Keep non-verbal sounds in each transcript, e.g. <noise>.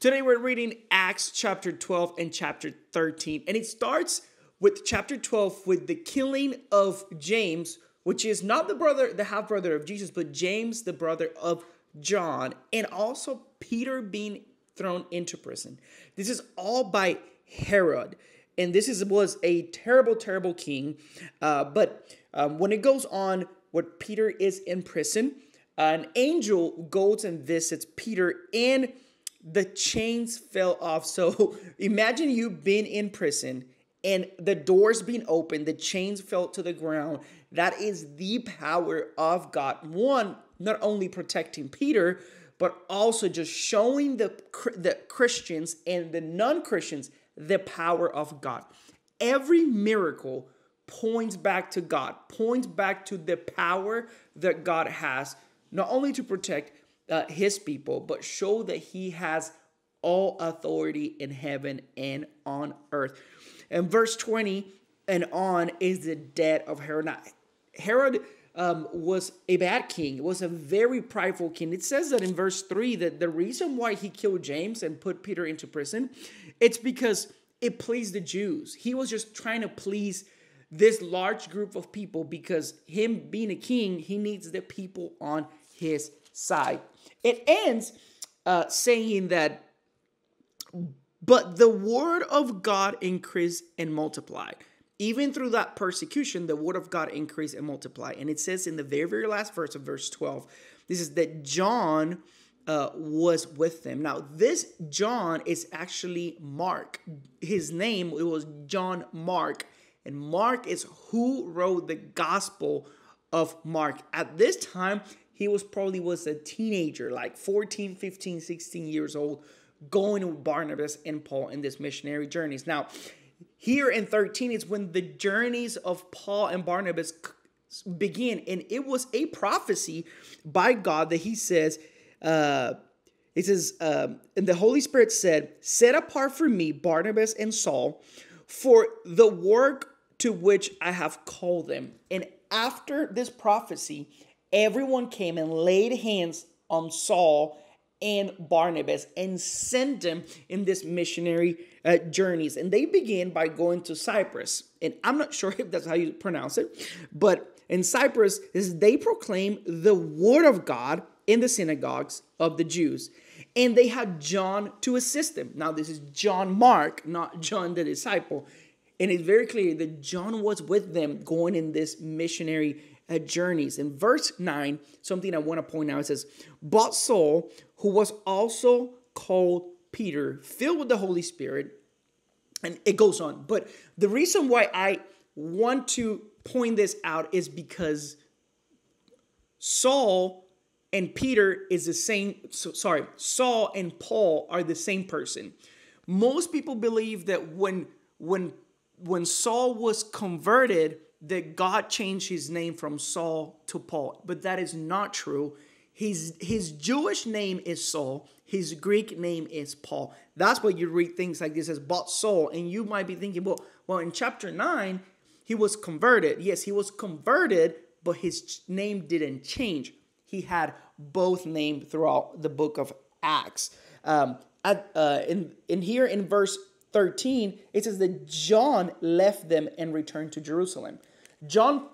Today we're reading Acts chapter 12 and chapter 13. And it starts with chapter 12 with the killing of James, which is not the brother, the half brother of Jesus, but James, the brother of John, and also Peter being thrown into prison. This is all by Herod. And this is was a terrible, terrible king. Uh, but um, when it goes on, what Peter is in prison, an angel goes and visits Peter and the chains fell off. So <laughs> imagine you been in prison and the doors being open, the chains fell to the ground. That is the power of God. One, not only protecting Peter, but also just showing the, the Christians and the non Christians the power of God. Every miracle points back to God, points back to the power that God has, not only to protect uh, his people, but show that he has all authority in heaven and on earth. And verse 20 and on is the death of Herod. Herod um, was a bad king, It was a very prideful king. It says that in verse 3 that the reason why he killed James and put Peter into prison, it's because it pleased the Jews. He was just trying to please this large group of people because him being a king, he needs the people on his side. It ends uh, saying that, but the word of God increased and multiplied. Even through that persecution, the word of God increased and multiplied. And it says in the very, very last verse of verse 12, this is that John uh, was with them. Now, this John is actually Mark. His name it was John Mark, and Mark is who wrote the Gospel of Mark. At this time, he was probably was a teenager, like 14, 15, 16 years old, going with Barnabas and Paul in this missionary journeys. Now, here in 13 is when the journeys of Paul and Barnabas begin, and it was a prophecy by God that he says, uh, it says, uh, and the Holy Spirit said, Set apart for me Barnabas and Saul for the work to which I have called them. And after this prophecy, everyone came and laid hands on Saul and Barnabas and sent them in this missionary uh, journeys. And they began by going to Cyprus. And I'm not sure <laughs> if that's how you pronounce it, but in Cyprus is they proclaim the word of God in the synagogues of the Jews. And they had John to assist them. Now, this is John Mark, not John the disciple. And it's very clear that John was with them going in this missionary uh, journeys. In verse 9, something I want to point out it says, But Saul, who was also called Peter, filled with the Holy Spirit, and it goes on. But the reason why I want to point this out is because Saul and Peter is the same. So, sorry, Saul and Paul are the same person. Most people believe that when when when Saul was converted, that God changed his name from Saul to Paul, but that is not true. His, his Jewish name is Saul, his Greek name is Paul. That's why you read things like this as but Saul, and you might be thinking, well, well, in chapter 9, he was converted. Yes, he was converted, but his name didn't change. He had both names throughout the book of Acts. Um, at, uh, in, in here in verse 13, it says that John left them and returned to Jerusalem. John,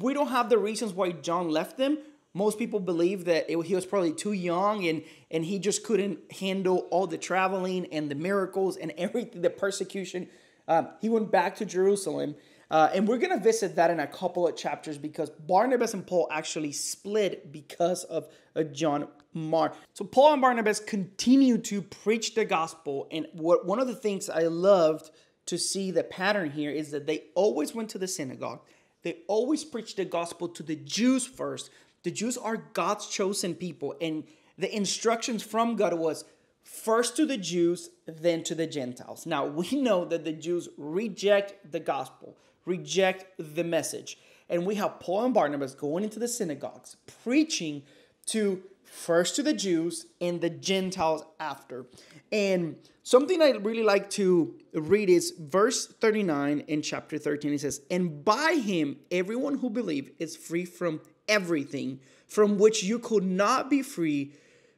we don't have the reasons why John left them. Most people believe that it, he was probably too young and, and he just couldn't handle all the traveling and the miracles and <laughs> everything, the persecution. Um, he went back to Jerusalem. Uh, and we're going to visit that in a couple of chapters because Barnabas and Paul actually split because of uh, John Mark. So Paul and Barnabas continue to preach the gospel. And what one of the things I loved to see the pattern here is that they always went to the synagogue. They always preached the gospel to the Jews first. The Jews are God's chosen people, and the instructions from God was first to the Jews, then to the Gentiles. Now, we know that the Jews reject the gospel, reject the message. And we have Paul and Barnabas going into the synagogues, preaching to first to the Jews and the Gentiles after. And something I really like to read is verse 39 in chapter 13. It says, And by him, everyone who believes is free from everything from which you could not be free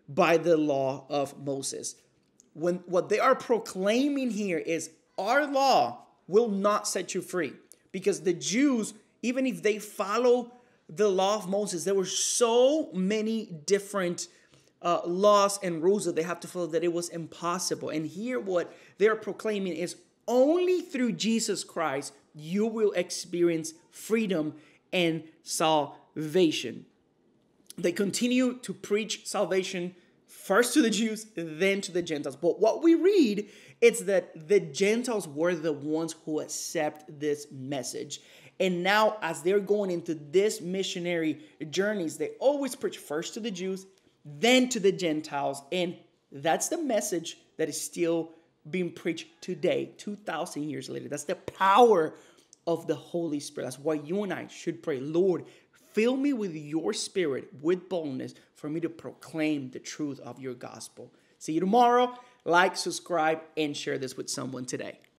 by the law of Moses. when what they are proclaiming here is our law will not set you free because the Jews, even if they follow the law of Moses, there were so many different uh, laws and rules that they have to follow that it was impossible. And here, what they're proclaiming is only through Jesus Christ you will experience freedom and salvation. They continue to preach salvation first to the Jews, then to the Gentiles. But what we read is that the Gentiles were the ones who accept this message. And now, as they're going into this missionary journeys, they always preach first to the Jews, then to the Gentiles. And that's the message that is still being preached today, 2,000 years later. That's the power of the Holy Spirit. That's why you and I should pray, Lord, Fill me with your spirit with boldness for me to proclaim the truth of your gospel. See you tomorrow. Like, subscribe, and share this with someone today.